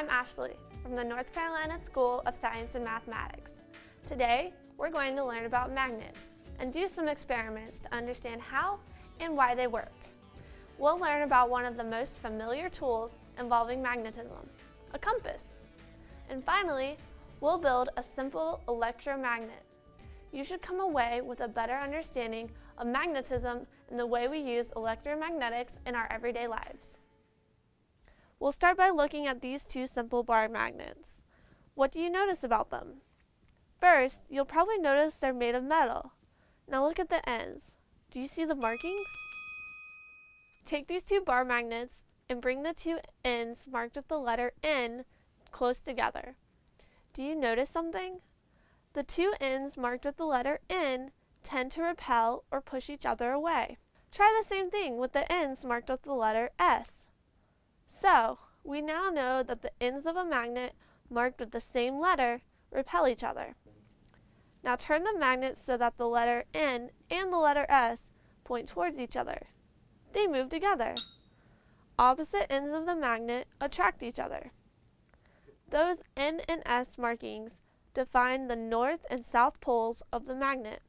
I'm Ashley from the North Carolina School of Science and Mathematics. Today, we're going to learn about magnets and do some experiments to understand how and why they work. We'll learn about one of the most familiar tools involving magnetism, a compass. And finally, we'll build a simple electromagnet. You should come away with a better understanding of magnetism and the way we use electromagnetics in our everyday lives. We'll start by looking at these two simple bar magnets. What do you notice about them? First, you'll probably notice they're made of metal. Now look at the ends. Do you see the markings? Take these two bar magnets and bring the two ends marked with the letter N close together. Do you notice something? The two ends marked with the letter N tend to repel or push each other away. Try the same thing with the ends marked with the letter S. So, we now know that the ends of a magnet marked with the same letter repel each other. Now turn the magnet so that the letter N and the letter S point towards each other. They move together. Opposite ends of the magnet attract each other. Those N and S markings define the north and south poles of the magnet.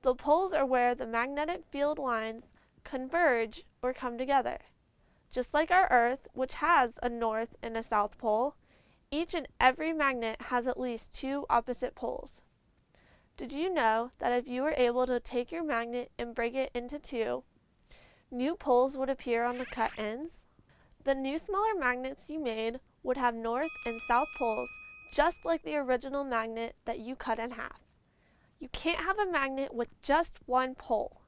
The poles are where the magnetic field lines converge or come together. Just like our Earth, which has a north and a south pole, each and every magnet has at least two opposite poles. Did you know that if you were able to take your magnet and break it into two, new poles would appear on the cut ends? The new smaller magnets you made would have north and south poles just like the original magnet that you cut in half. You can't have a magnet with just one pole.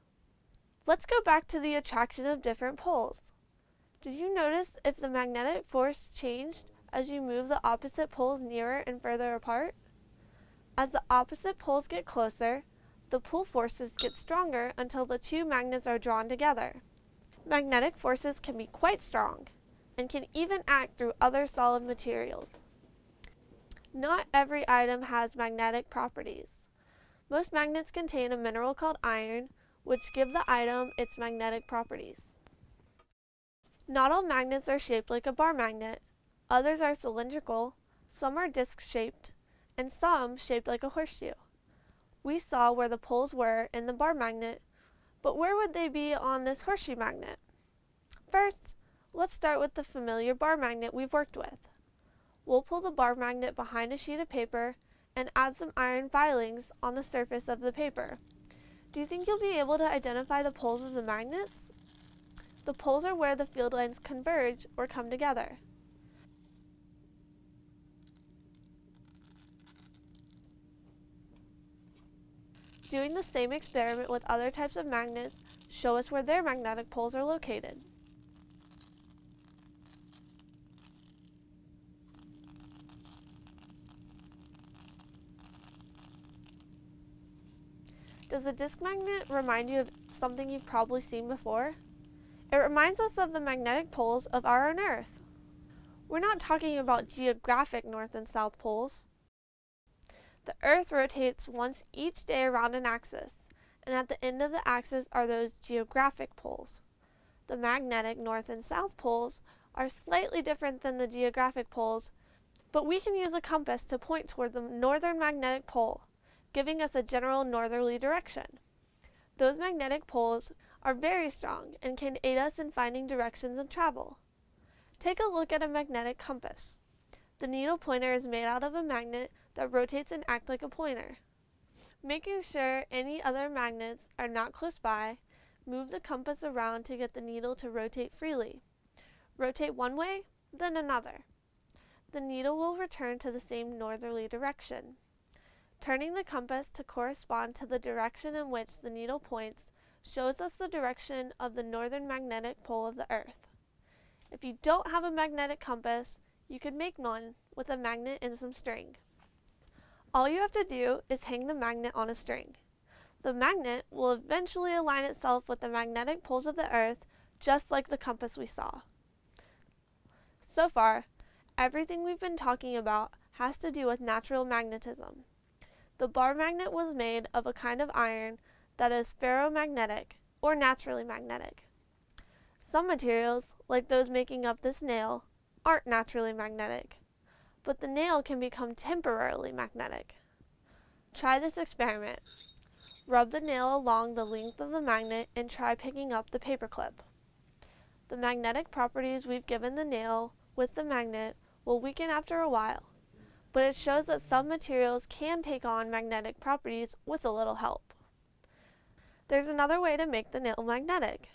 Let's go back to the attraction of different poles. Did you notice if the magnetic force changed as you move the opposite poles nearer and further apart? As the opposite poles get closer, the pull forces get stronger until the two magnets are drawn together. Magnetic forces can be quite strong and can even act through other solid materials. Not every item has magnetic properties. Most magnets contain a mineral called iron, which give the item its magnetic properties. Not all magnets are shaped like a bar magnet. Others are cylindrical, some are disc-shaped, and some shaped like a horseshoe. We saw where the poles were in the bar magnet, but where would they be on this horseshoe magnet? First, let's start with the familiar bar magnet we've worked with. We'll pull the bar magnet behind a sheet of paper and add some iron filings on the surface of the paper. Do you think you'll be able to identify the poles of the magnets? The poles are where the field lines converge or come together. Doing the same experiment with other types of magnets show us where their magnetic poles are located. Does a disc magnet remind you of something you've probably seen before? It reminds us of the magnetic poles of our own Earth. We're not talking about geographic north and south poles. The Earth rotates once each day around an axis, and at the end of the axis are those geographic poles. The magnetic north and south poles are slightly different than the geographic poles, but we can use a compass to point toward the northern magnetic pole, giving us a general northerly direction. Those magnetic poles are very strong and can aid us in finding directions and travel. Take a look at a magnetic compass. The needle pointer is made out of a magnet that rotates and acts like a pointer. Making sure any other magnets are not close by, move the compass around to get the needle to rotate freely. Rotate one way, then another. The needle will return to the same northerly direction. Turning the compass to correspond to the direction in which the needle points shows us the direction of the northern magnetic pole of the Earth. If you don't have a magnetic compass, you could make one with a magnet and some string. All you have to do is hang the magnet on a string. The magnet will eventually align itself with the magnetic poles of the Earth just like the compass we saw. So far, everything we've been talking about has to do with natural magnetism. The bar magnet was made of a kind of iron that is ferromagnetic or naturally magnetic. Some materials, like those making up this nail, aren't naturally magnetic, but the nail can become temporarily magnetic. Try this experiment. Rub the nail along the length of the magnet and try picking up the paperclip. The magnetic properties we've given the nail with the magnet will weaken after a while, but it shows that some materials can take on magnetic properties with a little help. There's another way to make the nail magnetic.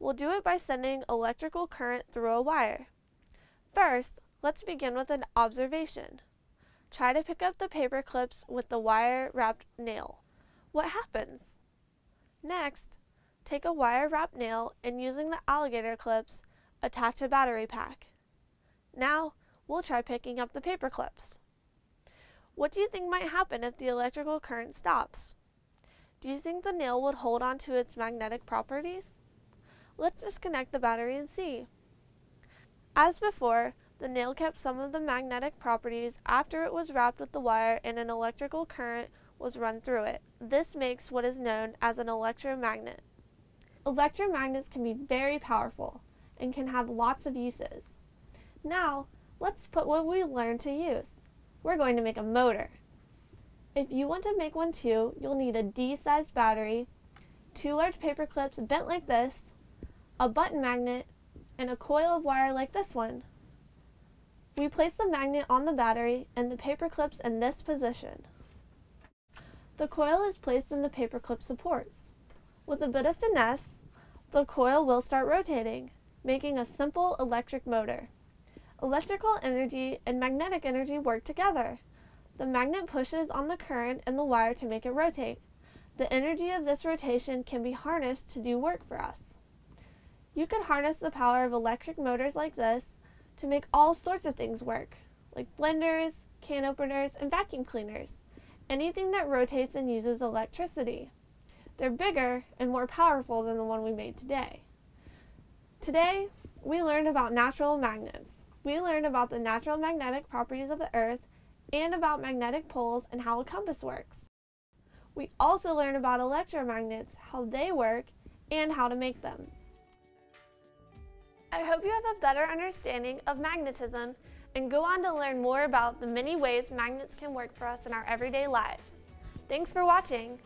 We'll do it by sending electrical current through a wire. First, let's begin with an observation. Try to pick up the paper clips with the wire wrapped nail. What happens? Next, take a wire wrapped nail and using the alligator clips, attach a battery pack. Now, we'll try picking up the paper clips. What do you think might happen if the electrical current stops? Do you think the nail would hold on to its magnetic properties? Let's disconnect the battery and see. As before, the nail kept some of the magnetic properties after it was wrapped with the wire and an electrical current was run through it. This makes what is known as an electromagnet. Electromagnets can be very powerful and can have lots of uses. Now, let's put what we learned to use. We're going to make a motor. If you want to make one too, you'll need a D-sized battery, two large paper clips bent like this, a button magnet, and a coil of wire like this one. We place the magnet on the battery and the paper clips in this position. The coil is placed in the paper clip supports. With a bit of finesse, the coil will start rotating, making a simple electric motor. Electrical energy and magnetic energy work together. The magnet pushes on the current in the wire to make it rotate. The energy of this rotation can be harnessed to do work for us. You could harness the power of electric motors like this to make all sorts of things work, like blenders, can openers, and vacuum cleaners. Anything that rotates and uses electricity. They're bigger and more powerful than the one we made today. Today, we learned about natural magnets. We learned about the natural magnetic properties of the Earth and about magnetic poles and how a compass works. We also learn about electromagnets, how they work, and how to make them. I hope you have a better understanding of magnetism and go on to learn more about the many ways magnets can work for us in our everyday lives. Thanks for watching!